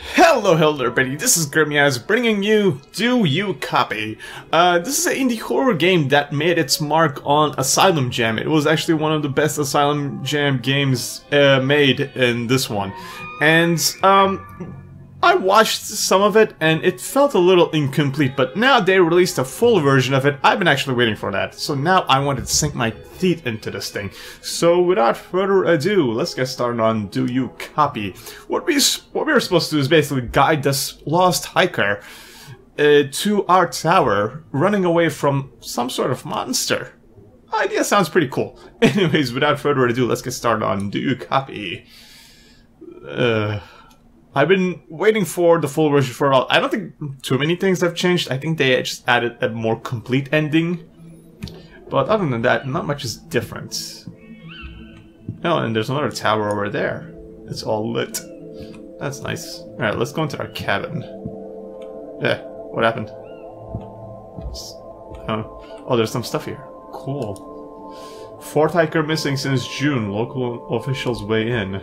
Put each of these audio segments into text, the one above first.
Hello, hello everybody, this is GrimYaz bringing you Do You Copy? Uh, this is an indie horror game that made its mark on Asylum Jam. It was actually one of the best Asylum Jam games uh, made in this one. And, um, I watched some of it and it felt a little incomplete, but now they released a full version of it. I've been actually waiting for that. So now I wanted to sink my teeth into this thing. So without further ado, let's get started on Do You Copy. What we what we are supposed to do is basically guide this lost hiker uh, to our tower, running away from some sort of monster. Idea sounds pretty cool. Anyways, without further ado, let's get started on Do You Copy. Uh... I've been waiting for the full version for a while. I don't think too many things have changed. I think they just added a more complete ending. But other than that, not much is different. Oh, and there's another tower over there. It's all lit. That's nice. Alright, let's go into our cabin. Yeah, what happened? Oh, oh there's some stuff here. Cool. Fourth hiker missing since June. Local officials weigh in.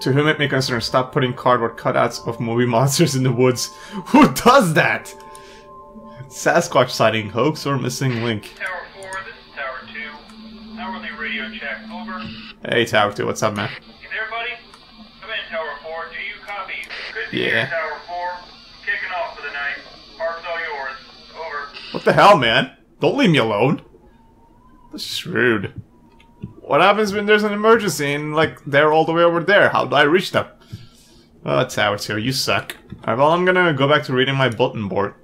To whom it may concern, stop putting cardboard cutouts of movie monsters in the woods. Who does that? Sasquatch sighting, hoax, or missing link? Tower 4, this is Tower 2. Hourly radio check, over. Hey, Tower 2, what's up, man? You there, buddy? Come in, Tower 4. Do you copy? Good to Yeah. Tower 4. Kicking off for the night. Park's all yours. Over. What the hell, man? Don't leave me alone. This is rude. What happens when there's an emergency and, like, they're all the way over there? How do I reach them? Oh, Tower 2, you suck. Alright, well, I'm gonna go back to reading my bulletin board.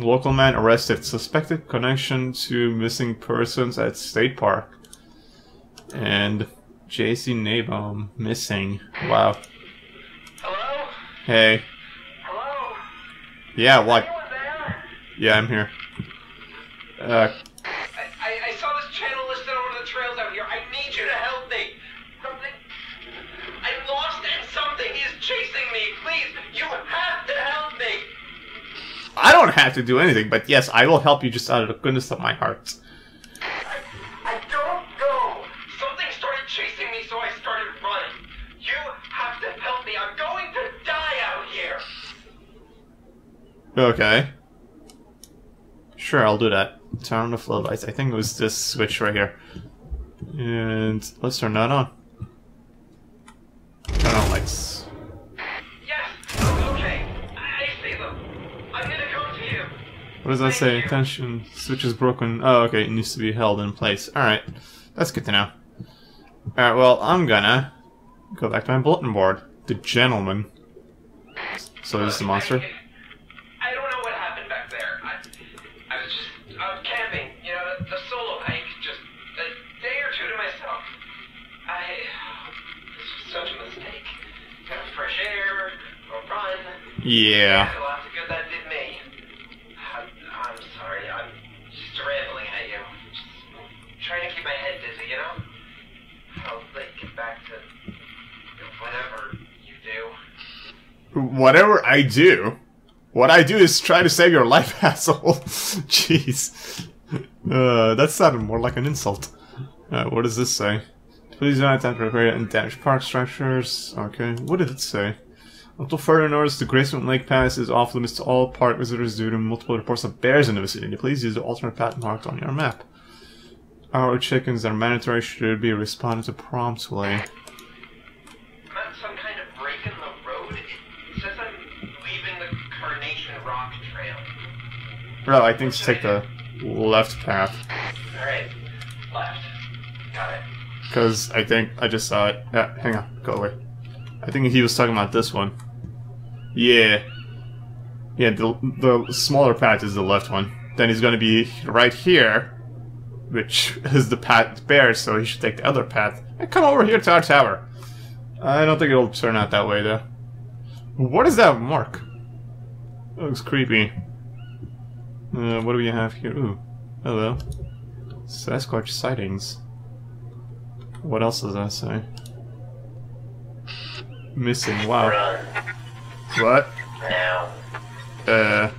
Local man arrested. Suspected connection to missing persons at State Park. And JC Nabaum missing. Wow. Hello? Hey. Hello? Yeah, what? Yeah, I'm here. Uh, don't have to do anything, but yes, I will help you just out of the goodness of my heart. I, I don't know. Something started chasing me, so I started running. You have to help me. I'm going to die out here. Okay. Sure, I'll do that. Turn on the floodlights. I think it was this switch right here. And let's turn that on. What does that say? Attention, switch is broken. Oh, okay, it needs to be held in place. Alright, that's good to know. Alright, well, I'm gonna go back to my bulletin board. The gentleman. So this is the monster? I don't know what happened back there. I, I was just was camping, you know, a, a solo hike, just a day or two to myself. I this was such a mistake. Know, fresh air, a run. Yeah. Whatever I do, what I do is try to save your life, asshole. Jeez. Uh, that sounded more like an insult. Uh, what does this say? Please do not attempt to repair and damage park structures. Okay, what did it say? Until further notice, the Graceland Lake Pass is off limits to all park visitors due to multiple reports of bears in the vicinity. Please use the alternate path marked on your map. Our chickens are mandatory should be responded to promptly. Well, I think to take the left path. Alright, left. Got it. Because I think I just saw it. Yeah, hang on, go away. I think he was talking about this one. Yeah. Yeah, the, the smaller path is the left one. Then he's gonna be right here, which is the path bear, so he should take the other path. And come over here to our tower. I don't think it'll turn out that way, though. What is that mark? That looks creepy. Uh, what do we have here? Ooh, hello. Sasquatch sightings. What else does that say? Missing. Wow. Run. What? Now. Uh.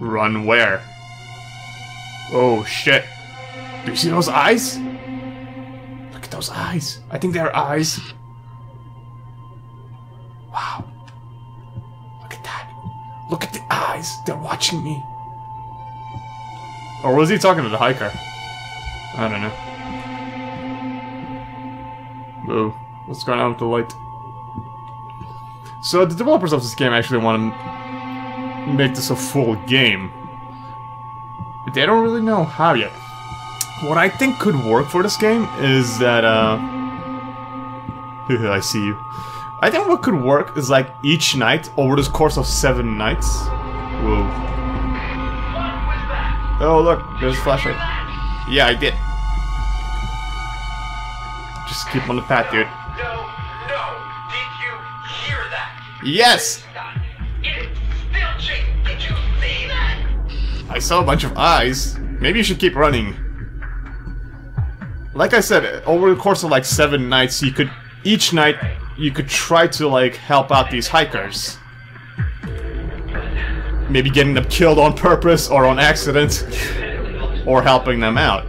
Run where? Oh shit. Do you see those eyes? Look at those eyes. I think they're eyes. Wow. Look at that. Look at the eyes. They're watching me. Or was he talking to the hiker? I don't know. Boo. What's going on with the light? So the developers of this game actually want to make this a full game. But they don't really know how yet. What I think could work for this game is that, uh... I see you. I think what could work is like each night over this course of seven nights. Whoa. What was that? Oh look, there's a flashlight. Yeah, I did. Just keep on the path, dude. No, no. Did you hear that? Yes! Stop. It's still chasing. Did you see that? I saw a bunch of eyes. Maybe you should keep running. Like I said, over the course of like seven nights, you could each night you could try to like help out these hikers. Maybe getting them killed on purpose or on accident, or helping them out.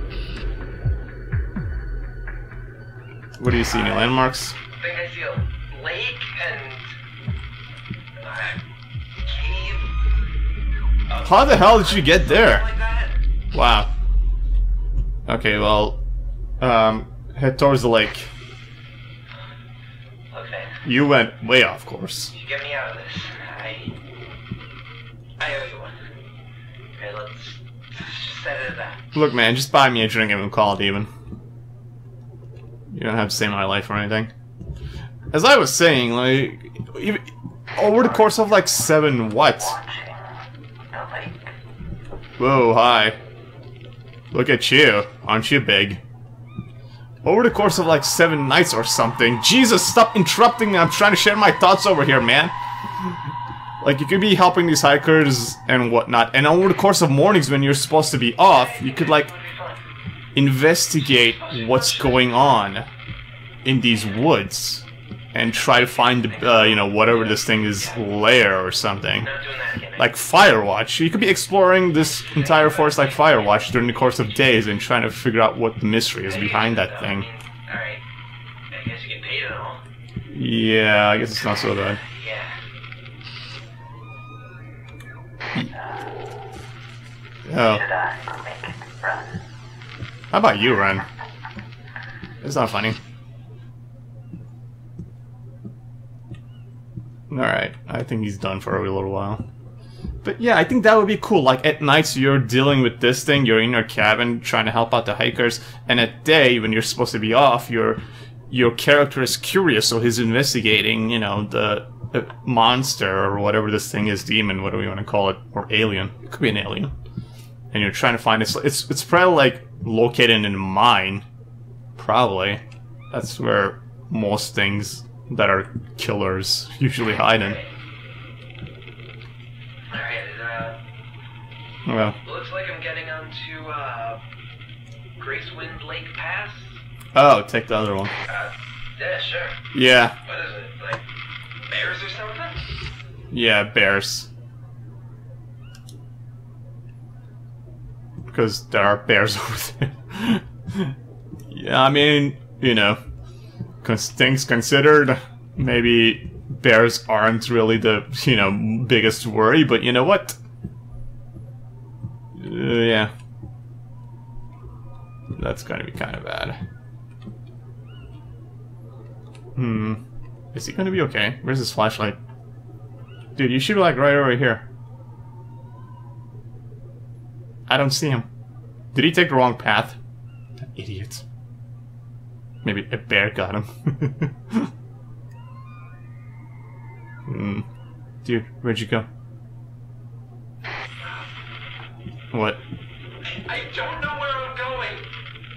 What do you see? Any landmarks? I think I see a lake and a cave. How the hell did you get there? Wow. Okay, well, um, head towards the lake. Man, You went way off course. you get me out of this. I, Look, man, just buy me a drink and we'll call it even. You don't have to say my life or anything. As I was saying, like, even, over the course of like seven what? Whoa, hi. Look at you. Aren't you big? Over the course of like seven nights or something. Jesus, stop interrupting me. I'm trying to share my thoughts over here, man. Like, you could be helping these hikers and whatnot, and over the course of mornings when you're supposed to be off, you could, like, It'll be fun. investigate what's going on in these woods and try to find, uh, you know, whatever this thing is, lair or something. Not doing that again. Like Firewatch. You could be exploring this entire forest like Firewatch during the course of days and trying to figure out what the mystery is behind that thing. Alright. I guess you get paid and all. Yeah, I guess it's not so bad. Oh, Should I make run? how about you, run? It's not funny. Alright, I think he's done for a little while. But yeah, I think that would be cool. Like at nights you're dealing with this thing, you're in your cabin trying to help out the hikers, and at day when you're supposed to be off, your your character is curious, so he's investigating, you know, the, the monster or whatever this thing is, demon, whatever you want to call it, or alien. It could be an alien. And you're trying to find it. It's it's probably like located in a mine. Probably. That's where most things that are killers usually hide in. Alright, uh, Well, looks like I'm getting onto, uh, Gracewind Lake Pass. oh, take the other one. Uh, yeah, sure. Yeah, What is it, like, bears or something? yeah, bears. Because there are bears over there. yeah, I mean, you know, cause things considered, maybe bears aren't really the, you know, biggest worry, but you know what? Uh, yeah. That's gonna be kind of bad. Hmm. Is he gonna be okay? Where's his flashlight? Dude, you should be like right over here. I don't see him. Did he take the wrong path? That idiot. Maybe a bear got him. hmm. Dude, where'd you go? What? I don't know where I'm going.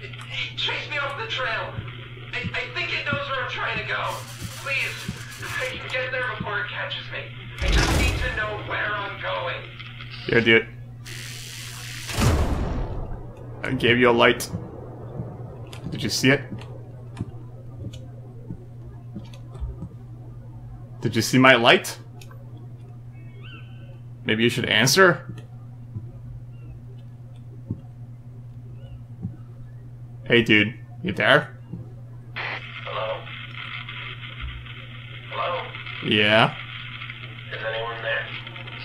It, it chased me off the trail. I, I think it knows where I'm trying to go. Please, I can get there before it catches me. I just need to know where I'm going. Here, dude. I gave you a light. Did you see it? Did you see my light? Maybe you should answer? Hey, dude. You there? Hello? Hello? Yeah. Is anyone there?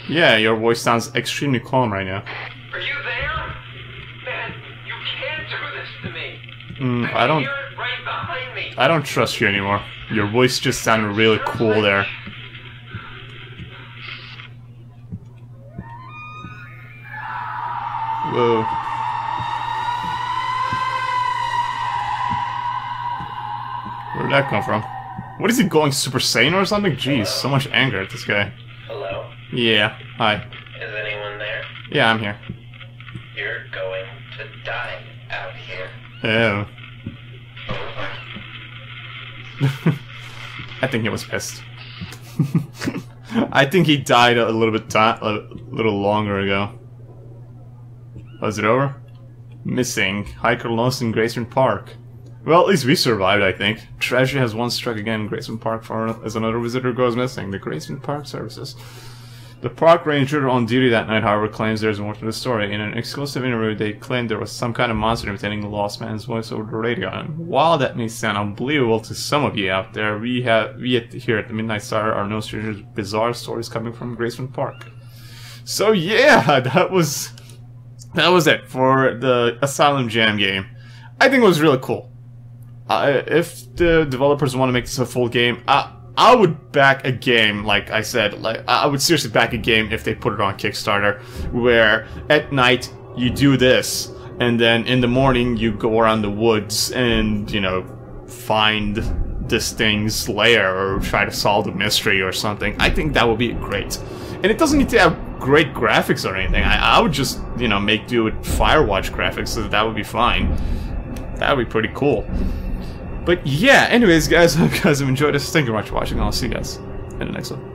Yeah, your voice sounds extremely calm right now. Mm, I don't. right. I don't trust you anymore. Your voice just sounded really cool there. Whoa. Where'd that come from? What is he going Super Saiyan or something? Jeez, so much anger at this guy. Hello? Yeah, hi. Is anyone there? Yeah, I'm here. You're going to die out here. Over. I think he was pissed. I think he died a little bit a little longer ago. Was it over? Missing. Hiker lost in Graceland Park. Well, at least we survived, I think. Tragedy has once struck again in Graceland Park for as another visitor goes missing. The Graceland Park Services. The park ranger on duty that night, however, claims there's more to the story. In an exclusive interview, they claimed there was some kind of monster imitating the lost man's voice over the radio. And while that may sound unbelievable to some of you out there, we have we here at the Midnight Star are no strangers bizarre stories coming from Graceland Park. So yeah, that was that was it for the Asylum Jam game. I think it was really cool. Uh, if the developers want to make this a full game, I, I would back a game, like I said, like I would seriously back a game if they put it on Kickstarter, where at night you do this, and then in the morning you go around the woods and, you know, find this thing's lair or try to solve the mystery or something. I think that would be great. And it doesn't need to have great graphics or anything. I, I would just, you know, make do with Firewatch graphics, so that would be fine. That would be pretty cool. But yeah, anyways, guys, I hope you guys have enjoyed this. Thank you very much for watching, and I'll see you guys in the next one.